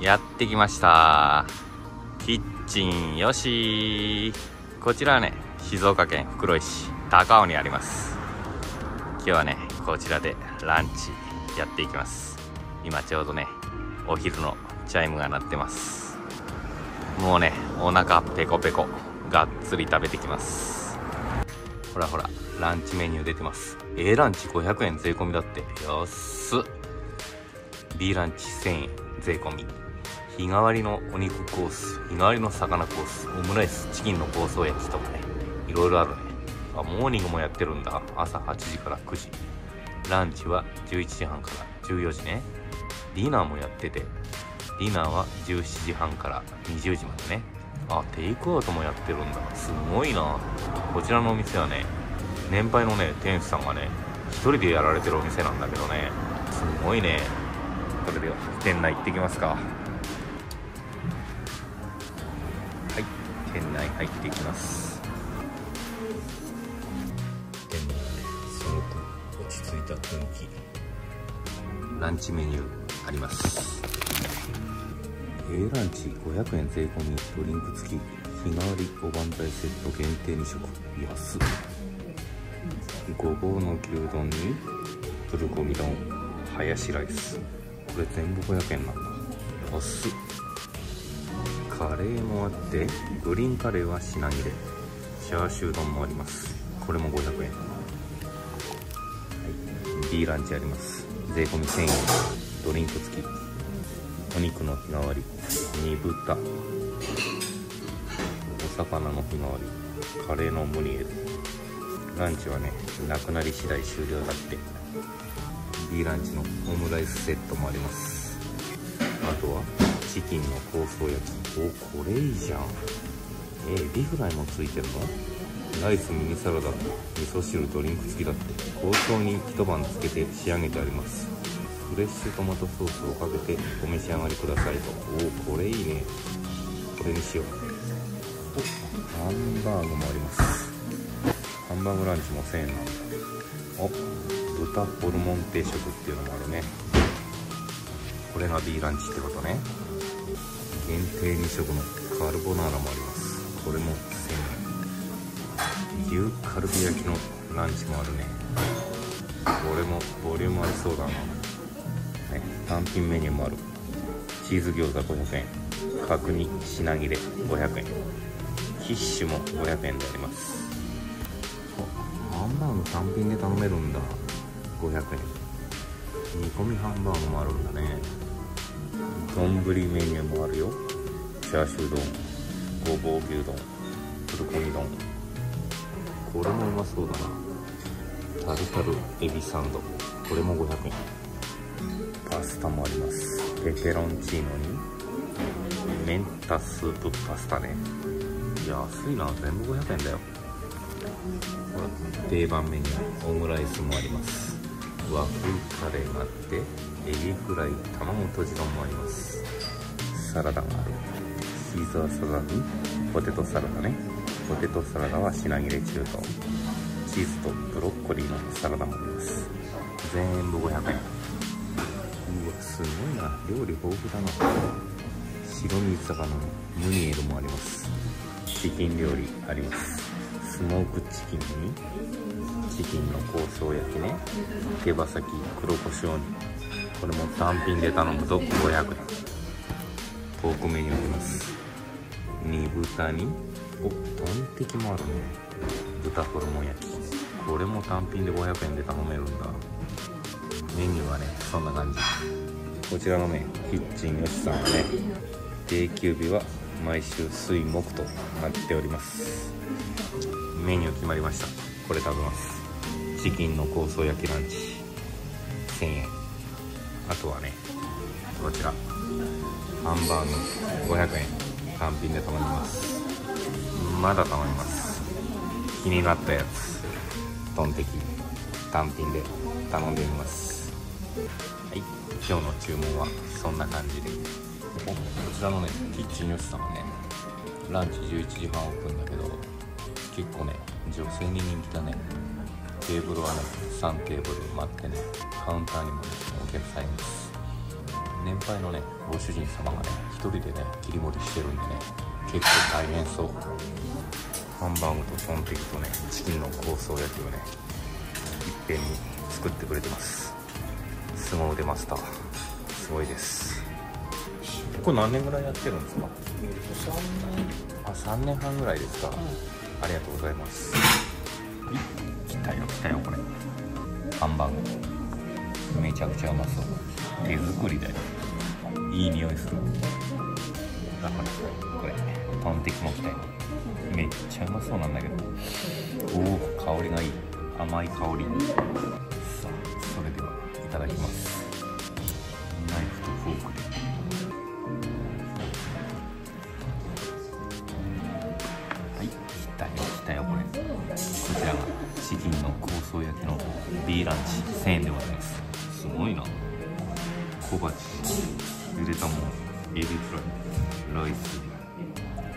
やってきました。キッチンよし。こちらはね静岡県袋井市高尾にあります。今日はねこちらでランチやっていきます。今ちょうどねお昼のチャイムが鳴ってます。もうねお腹ペコペコがっつり食べてきます。ほらほらランチメニュー出てます。A ランチ500円税込みだって。安っす。B ランチ1000円税込み。日替わりのお肉コース日替わりの魚コースオムライスチキンの香草焼きとかね。いろいろあるね。あモーニングもやってるんだ。朝8時から9時。ランチは11時半から。14時ね。ディナーもやってて。ディナーは17時半から。20時までね。あテイクアウトもやってるんだ。すごいな。こちらのお店はね年配のね店主さんがね一人でやられてるお店なんだけどね。すごいね。それでは店内行ってきますか。入っていきます。店内はねすごく落ち着いた雰囲気。ランチメニューあります。A ランチ500円税込みドリンク付き。日替わりおばんざいセット限定2食安っ。ごぼうの牛丼にプルコギ丼ハヤシライス。これ全部500円なんだ。安っカレーもあってグリーンカレーは品切れ。チャーシュー丼もあります。これも500円、はい、B ランチあります。税込1000円。ドリンク付き。お肉の日替わり。煮豚。お魚の日替わり。カレーのムニエル。ランチはねなくなり次第終了だって。B ランチのオムライスセットもあります。あとはチキンの香草焼きおこれいいじゃん。えー、ビフライもついてるの？ライスミニサラダ味噌汁ドリンク付きだって。香草に一晩つけて仕上げてあります。フレッシュトマトソースをかけてお召し上がりくださいと。おおこれいいね。これにしよう。おハンバーグもあります。ハンバーグランチも1000円なんだ。お豚ホルモン定食っていうのもあるね。これが B ランチってことね。限定2食のカルボナーラもあります。これも1000円牛カルビ焼きのランチもあるね。これもボリュームありそうだな、ね、単品メニューもある。チーズ餃子500円角煮品切れ500円キッシュも500円であります。ハンバーグ単品で頼めるんだ。500円煮込みハンバーグもあるんだね丼メニューもあるよ。チャーシュー丼ごぼう牛丼プルコギ丼。これもうまそうだな。タルタルエビサンド。これも500円。パスタもあります。ペペロンチーノにメンタスープパスタね。安いな。全部500円だよ。ほら定番メニューオムライスもあります。和風カレーがあってエビフライ卵とじ丼もあります。サラダがある。シーザーサラダ。にポテトサラダね。ポテトサラダは品切れ中と。チーズとブロッコリーのサラダもあります。全部500円。うわすごいな。料理豊富だな。白身魚のムニエルもあります。チキン料理あります。スモークチキンに。チキンの香草焼きね。手羽先黒胡椒に。これも単品で頼むと500円ポークメニューあります煮豚におトンテキもあるね豚ホルモン焼きこれも単品で500円で頼めるんだメニューはねそんな感じこちらのねキッチンよしさんはね定休日は毎週水木となっておりますメニュー決まりましたこれ食べますチキンの香草焼きランチ1000円あとはねこちら。ハンバーグ500円単品で頼みます。まだ頼みます。気になったやつ。トンテキ。単品で頼んでみます。はい。今日の注文はそんな感じで。こちらのねキッチンよしさんはねランチ11時半オープンだけど結構ね女性に人気だね。テーブルはね3テーブル待ってねカウンターにもねお客さんいます。年配のねご主人様がね一人でね切り盛りしてるんでね結構大変そう。ハンバーグとトンテキとねチキンの香草焼きをねいっぺんに作ってくれてます。凄腕マスターすごいです。これ何年ぐらいやってるんですか？あ3年半ぐらいですか、ありがとうございます。来 たよ来たよこれ。ハンバーグめちゃくちゃうまそう。手作りだよ。いい匂いする。あこれ。これトンテキも来たよめっちゃうまそうなんだけど。おお香りがいい。甘い香り。さあそれではいただきます。ナイフとフォークで。はい来たよ来たよ。これこちチキンの香草焼きの B ランチ1000円でございます。すごいな。小鉢ゆでたもエビフライライス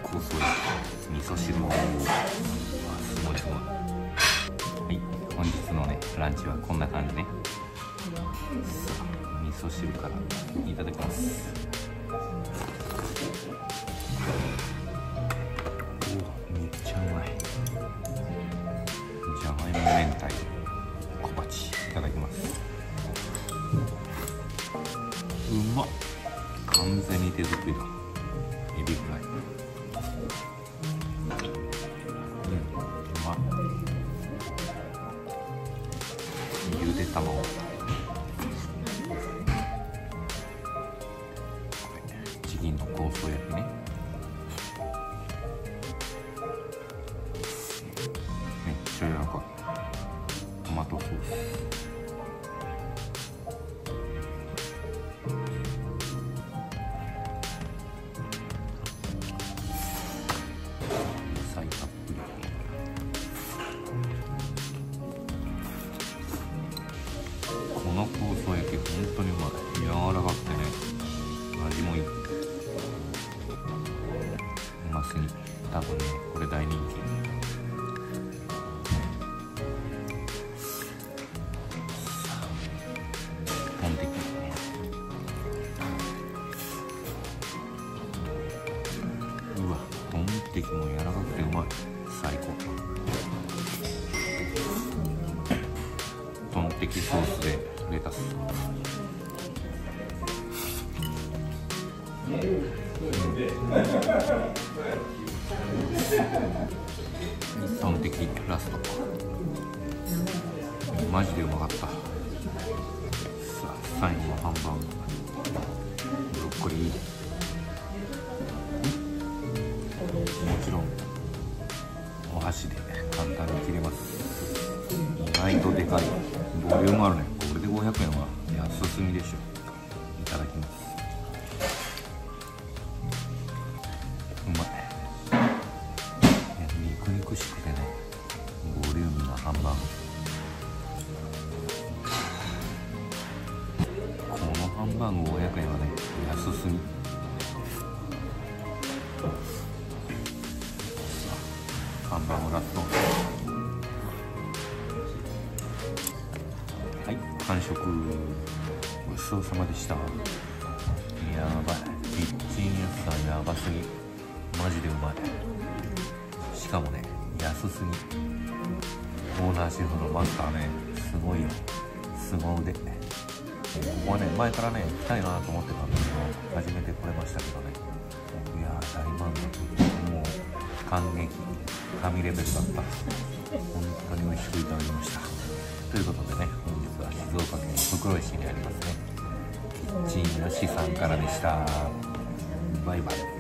香草焼き。味噌汁をあすごいすごいはい本日のねランチはこんな感じね。さあ味噌汁からいただきます。手作りだエビフライ。うんうまっ。ゆで卵。チキンの香草焼きね多分ねこれ大人気トンテキうわトンテキも柔らかくてうまい最高トンテキソースでレタストンテキラスト。マジでうまかった。さあ最後のハンバーグブロッコリーもちろん。お箸で簡単に切れます。意外とでかい。ボリュームあるね。これで500円は安すぎでしょ。いただきます。のハンバーグ500円はね安すぎ。ハンバーグラットはい。完食。ごちそうさまでした。やばい。キッチン安さやばすぎ。マジでうまい。しかもね安すぎ。オーナーシェフのマスターねすごいよ。凄腕。ここはね前からね行きたいなと思ってたんですけど初めて来れましたけどね。いやー大満足。もう感激。神レベルだった本当に美味しくいただきました。ということでね本日は静岡県袋井市にありますね。キッチンのしさんからでした。バイバイ。